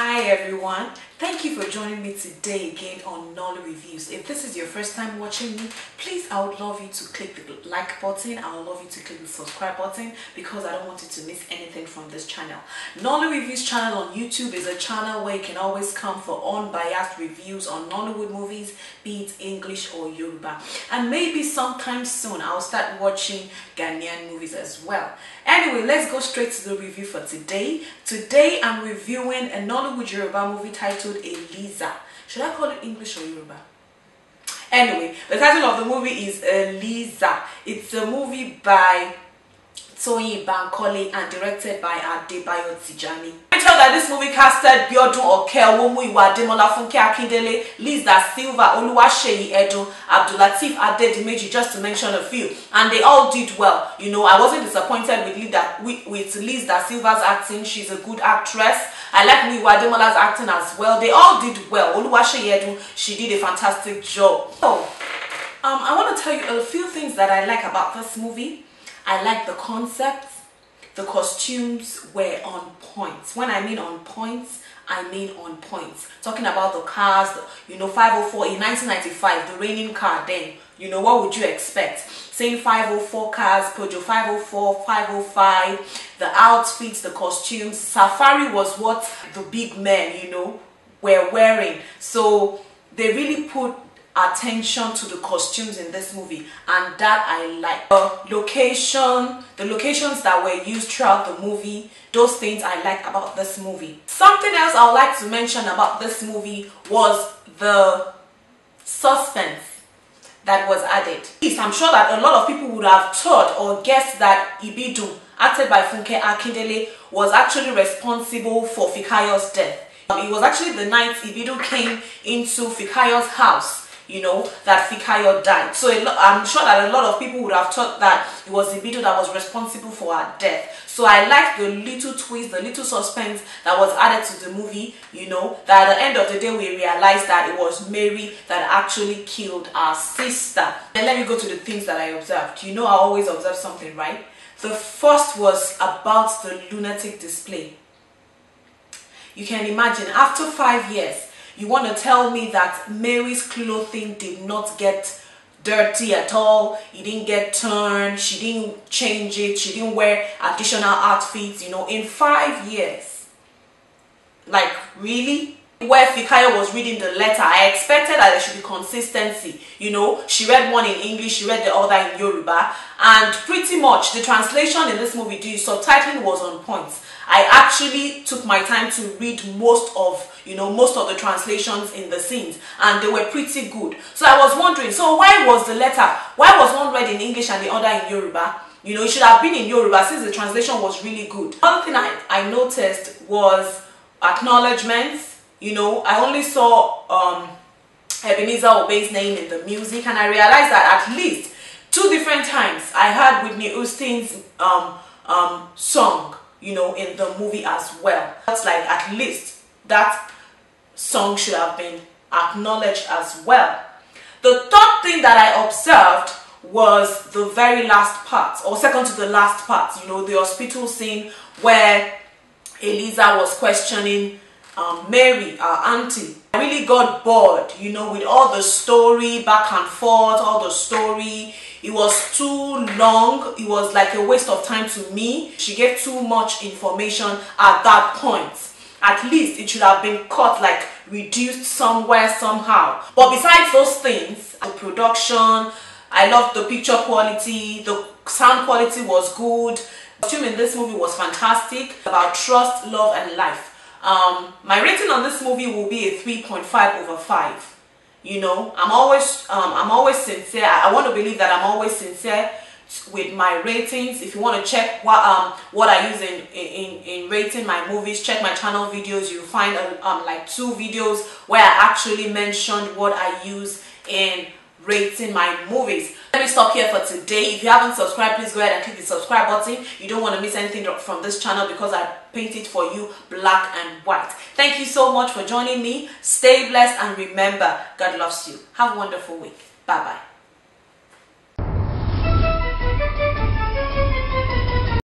Hi everyone, thank you for joining me today again on Nolly Reviews. If this is your first time watching me, please I would love you to click the like button. I would love you to click the subscribe button because I don't want you to miss anything from this channel. Nolly Reviews channel on YouTube is a channel where you can always come for unbiased reviews on Nollywood movies, be it English or Yoruba. And maybe sometime soon I'll start watching Ghanaian movies as well. Anyway, let's go straight to the review for today. Today I'm reviewing a Nollywood Yoruba movie titled Eliza. Should I call it English or Yoruba? Anyway, the title of the movie is Eliza. It's a movie by Toyin Bankole and directed by Adebayo Tijani. That this movie casted Biodun Okeowo Muyiwa Ademola Funke Akindele, Liz Da Silva, Oluwaseyi Edun, Abdulateef Adedimeji, just to mention a few. And they all did well. You know, I wasn't disappointed with Liz Da, with, with Silva's acting. She's a good actress. I like Muyiwa Demola's acting as well. They all did well. Oluwaseyi Edun, she did a fantastic job. So, um, I want to tell you a few things that I like about this movie. I like the concept. The costumes were on point. When I mean on points, I mean on points. Talking about the cars, you know, 504 in 1995, the reigning car then, you know, what would you expect? Saying 504 cars, Peugeot 504, 505, the outfits, the costumes. Safari was what the big men, you know, were wearing. So they really put attention to the costumes in this movie and that I like. The location, the locations that were used throughout the movie, those things I like about this movie. Something else I would like to mention about this movie was the suspense that was added. I'm sure that a lot of people would have thought or guessed that Ibidu, acted by Funke Akindele, was actually responsible for Fikayo's death. Um, it was actually the night Ibidu came into Fikayo's house you know, that Fikayo died. So I'm sure that a lot of people would have thought that it was Ibidu that was responsible for her death. So I like the little twist, the little suspense that was added to the movie, you know, that at the end of the day we realized that it was Mary that actually killed our sister. And let me go to the things that I observed. You know I always observe something, right? The first was about the lunatic display. You can imagine, after five years, you want to tell me that Mary's clothing did not get dirty at all. It didn't get turned. She didn't change it. She didn't wear additional outfits you know. In five years like really? Where Fikayo was reading the letter I expected that there should be consistency you know. She read one in English she read the other in Yoruba. And pretty much the translation in this movie the subtitling was on point I actually took my time to read most of, you know, most of the translations in the scenes and they were pretty good. So I was wondering, so why was the letter, why was one read in English and the other in Yoruba? You know, it should have been in Yoruba since the translation was really good. One thing I, I noticed was acknowledgements. You know, I only saw um, Ebenezer Obey's name in the music and I realized that at least two different times I heard Whitney Houston's um, um, song you know, in the movie as well. That's like at least that song should have been acknowledged as well. The third thing that I observed was the very last part, or second to the last part, you know, the hospital scene where Eliza was questioning um, Mary, our auntie. I really got bored, you know, with all the story back and forth, all the story. It was too long. It was like a waste of time to me. She gave too much information at that point. At least it should have been cut, like reduced somewhere, somehow. But besides those things, the production, I loved the picture quality, the sound quality was good. The costume in this movie was fantastic about trust, love, and life. Um, my rating on this movie will be a 3.5 over 5. You know, I'm always, um, I'm always sincere. I, I want to believe that I'm always sincere with my ratings if you want to check what um what i use in in in rating my movies check my channel videos you'll find um like two videos where i actually mentioned what i use in rating my movies. Let me stop here for today. If you haven't subscribed, please go ahead and click the subscribe button. You don't want to miss anything from this channel because I paint it for you black and white. Thank you so much for joining me. Stay blessed and remember, God loves you. Have a wonderful week. Bye-bye.